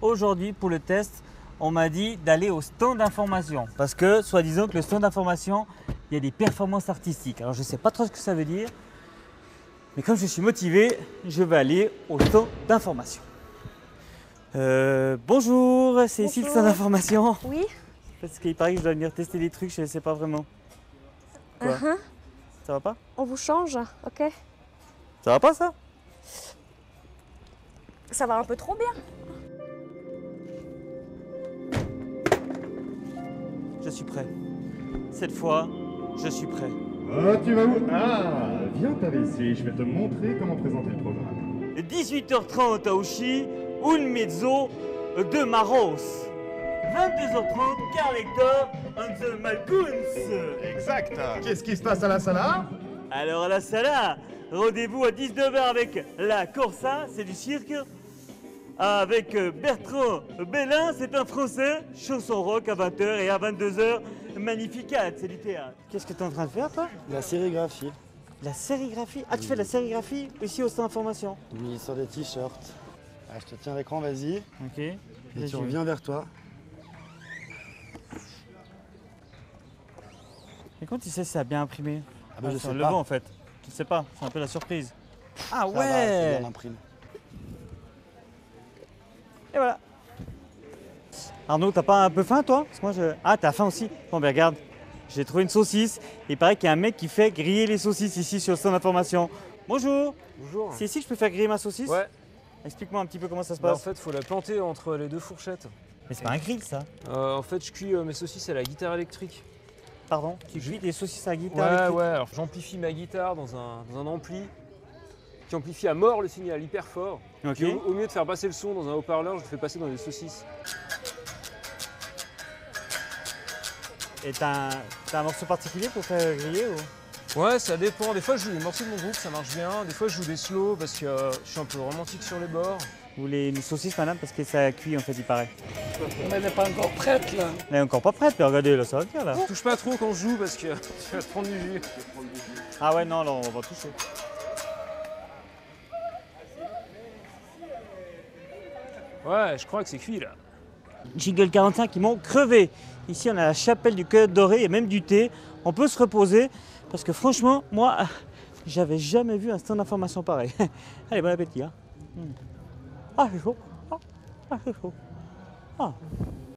aujourd'hui pour le test, on m'a dit d'aller au stand d'information. Parce que, soi-disant que le stand d'information, il y a des performances artistiques. Alors je ne sais pas trop ce que ça veut dire. Mais comme je suis motivé, je vais aller au stand d'information. Euh, bonjour, c'est ici le stand d'information. Oui. Parce qu'il paraît que je dois venir tester des trucs, je ne sais pas vraiment. Quoi Uh-huh. Ça va pas On vous change, ok Ça va pas ça? Ça va un peu trop bien. Je suis prêt. Cette fois, je suis prêt. Ah, tu vas où? Ah, viens par ici, je vais te montrer comment présenter le programme. 18h30 à Ouchy, un mezzo de Maros. 22h30, Carl Hector and the Malcoons. Exact Qu'est-ce qui se passe à la sala? Alors à la sala, rendez-vous à 19h avec la Corsa, c'est du cirque. Avec Bertrand Bellin, c'est un français, chanson rock à 20h et à 22h, Magnificat, c'est du théâtre. Qu'est-ce que tu es en train de faire toi? La sérigraphie, La sérigraphie? Ah, tu fais de la sérigraphie ici au stand information oui, sur des t-shirts. Ah, je te tiens l'écran, vas-y. Ok. Et tu reviens vers toi. Mais comment tu sais si ça a bien imprimé? Ah bah, je sais le pas. vent en fait. Tu sais pas, c'est un peu la surprise. Ah Ça va, c'est ouais bien. Et voilà. Arnaud, t'as pas un peu faim toi? Parce que moi je. Ah t'as faim aussi Bon ben regarde, j'ai trouvé une saucisse. Il paraît qu'il y a un mec qui fait griller les saucisses ici sur le stand d'information. Bonjour Bonjour. C'est ici que je peux faire griller ma saucisse? Ouais, Explique-moi un petit peu comment ça se bah, en passe. fait, faut la planter entre les deux fourchettes. Mais c'est pas un grill ça Euh, en fait, je cuis euh, mes saucisses à la guitare électrique. Pardon? Tu cuis des saucisses à la Ouais, guitare ouais, électrique? alors j'amplifie ma guitare dans un, dans un ampli qui amplifie à mort le signal hyper fort. Au, au mieux de faire passer le son dans un haut-parleur, je le fais passer dans des saucisses. Et t'as un... un morceau particulier pour faire griller ou? Ouais, ça dépend. Des fois, je joue des morceaux de mon groupe, ça marche bien. Des fois, je joue des slows parce que euh, je suis un peu romantique sur les bords. Vous voulez une saucisse madame parce que ça cuit en fait il paraît. Mais elle n'est pas encore prête là. Elle est encore pas prête, mais regardez là ça va bien là. Touche pas trop quand je joue parce que tu vas te prendre du jus. Ah ouais non là on va toucher. Ouais, je crois que c'est cuit là. Jingle 45 ils m'ont crevé. Ici on a la chapelle du cœur doré et même du thé. On peut se reposer parce que franchement moi j'avais jamais vu un stand d'information pareil. Allez bon appétit hein. Hmm. Ah c'est chaud. Ah, ah, c'est chaud. Ah.